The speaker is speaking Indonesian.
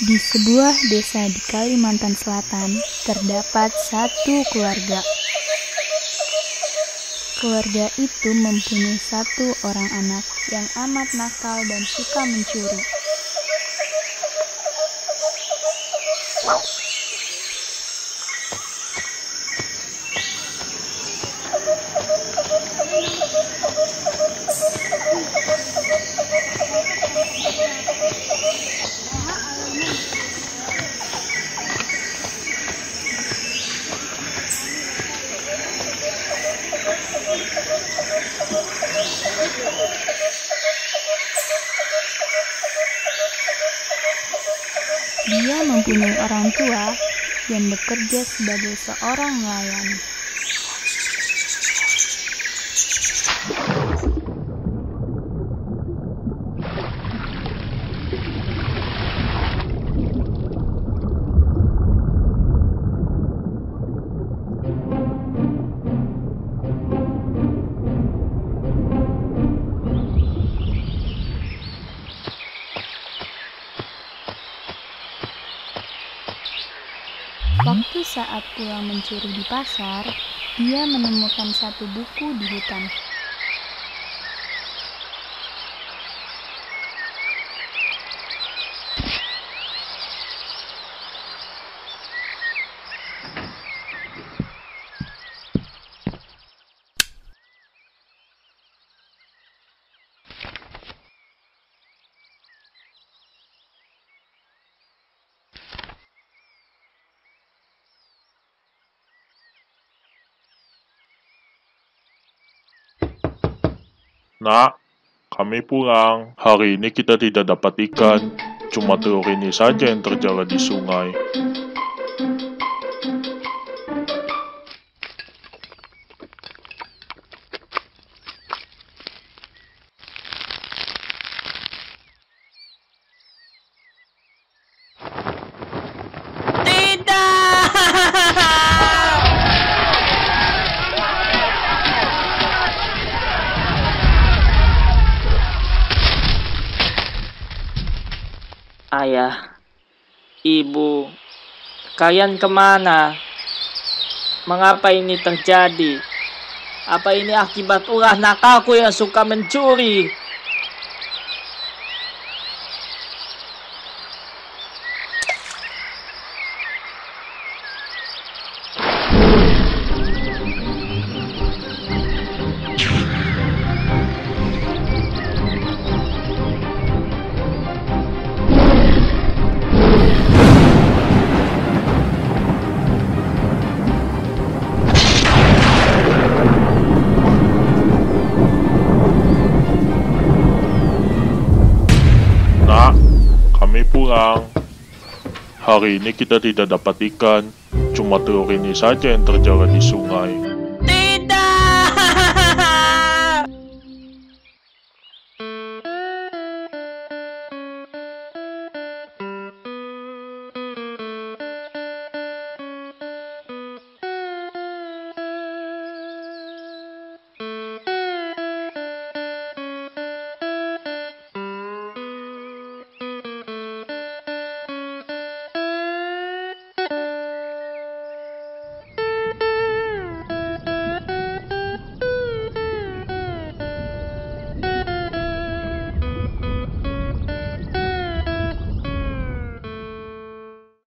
Di sebuah desa di Kalimantan Selatan terdapat satu keluarga. Keluarga itu mempunyai satu orang anak yang amat nakal dan suka mencuri. Dia mempunyai orang tua yang bekerja sebagai seorang nelayan. Waktu saat pulang mencuri di pasar, dia menemukan satu buku di hutan. Nak, kami pulang. Hari ini kita tidak dapat ikan. Cuma telur ini saja yang terjaga di sungai. Ayah, ibu, kalian ke mana? Mengapa ini terjadi? Apa ini akibat ulah nakalku yang suka mencuri? Hari ini kita tidak dapat ikan. Cuma telur ini saja yang terjaga di sungai.